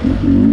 Mm-hmm.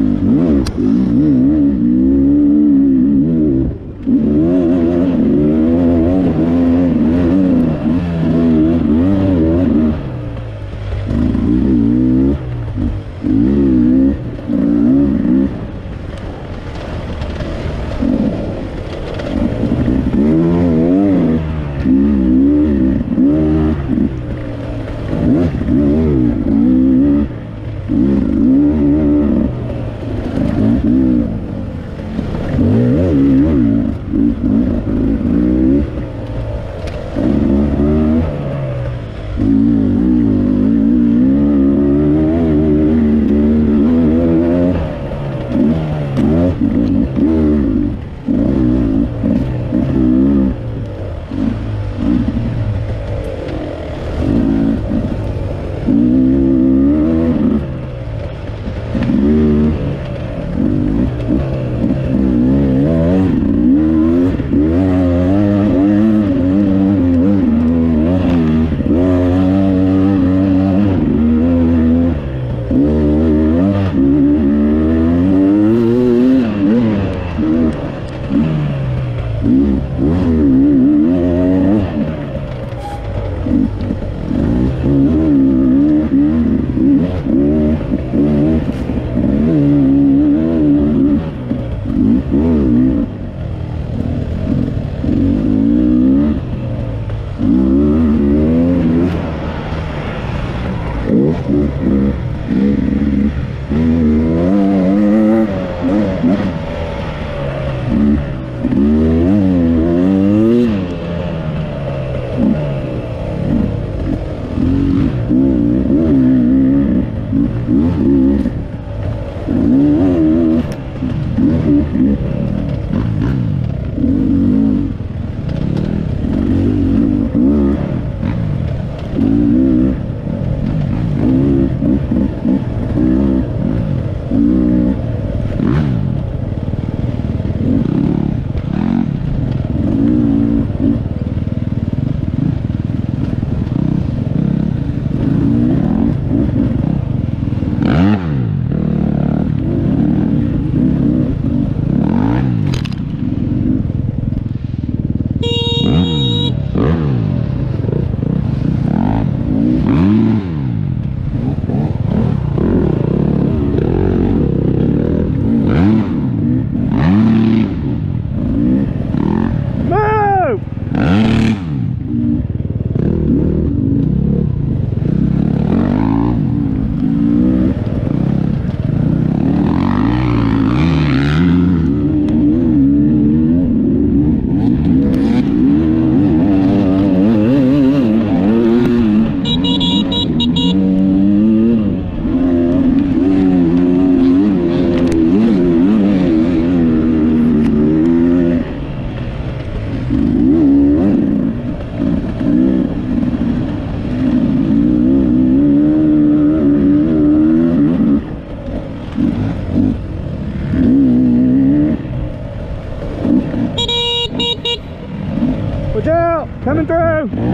Coming through.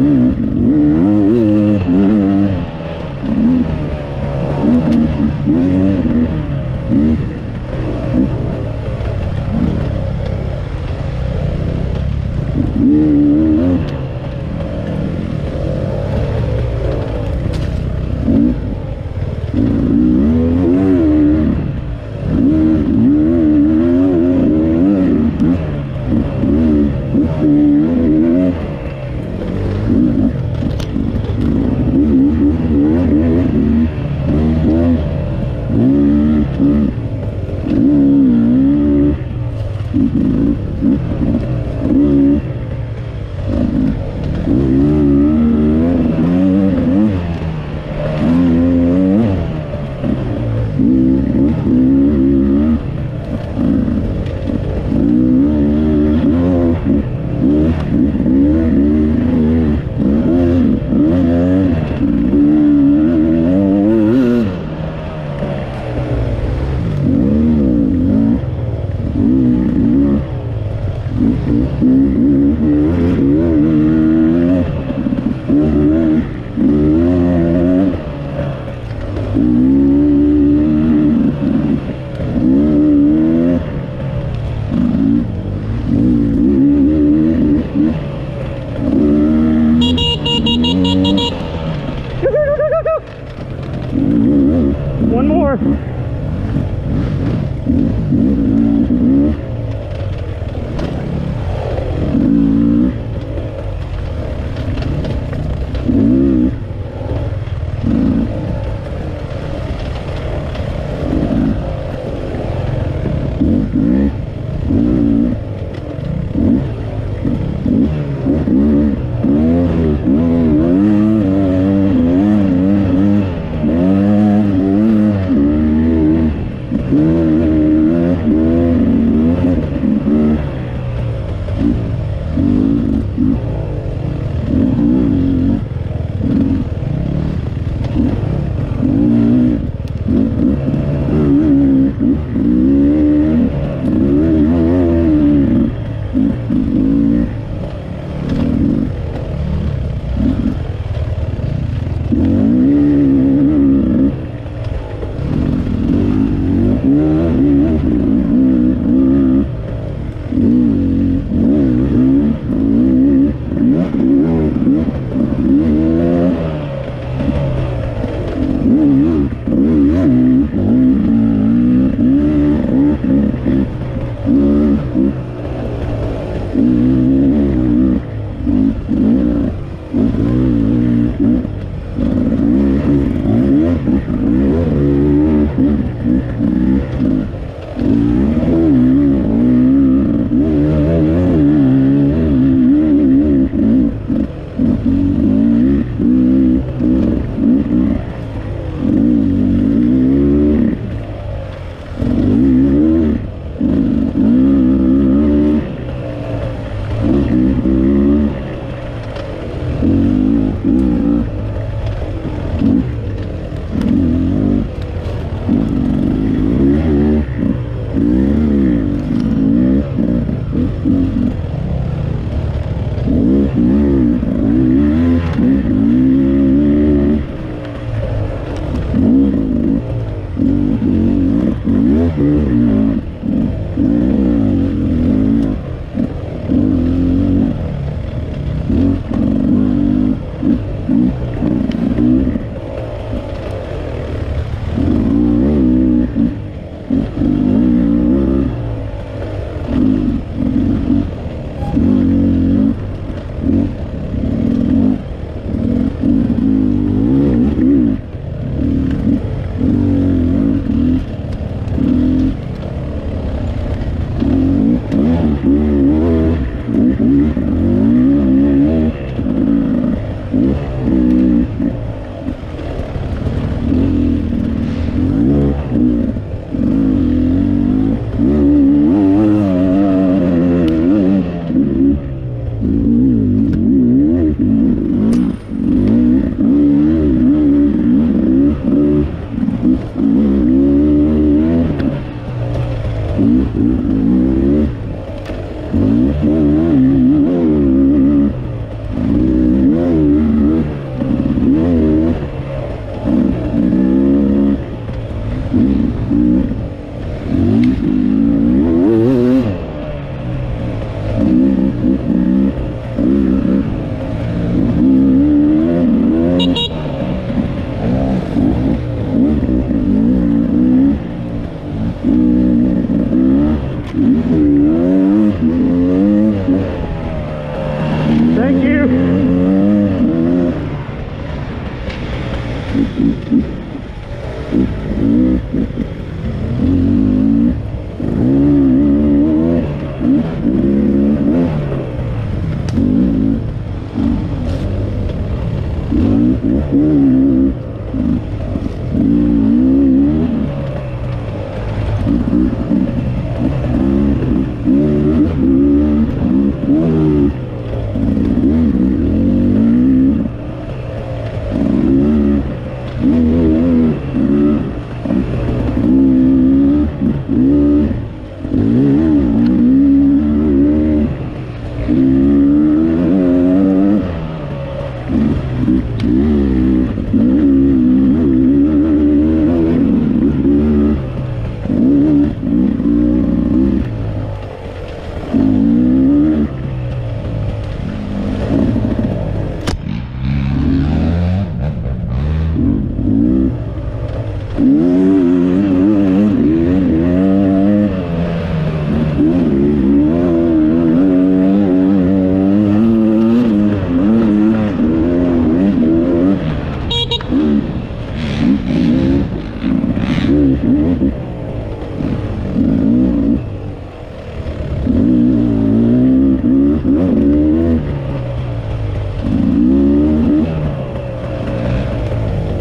Mm-hmm.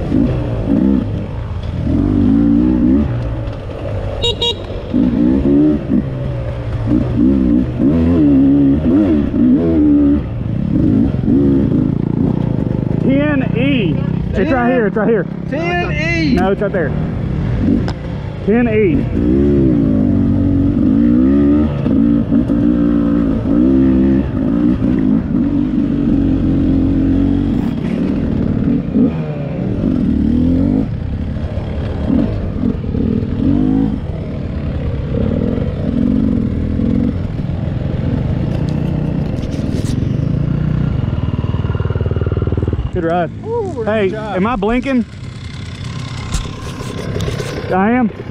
10E. It's right here. It's right here. 10E. No, it's right there. 10E. Good ride. Ooh, Hey, good am I blinking? I am.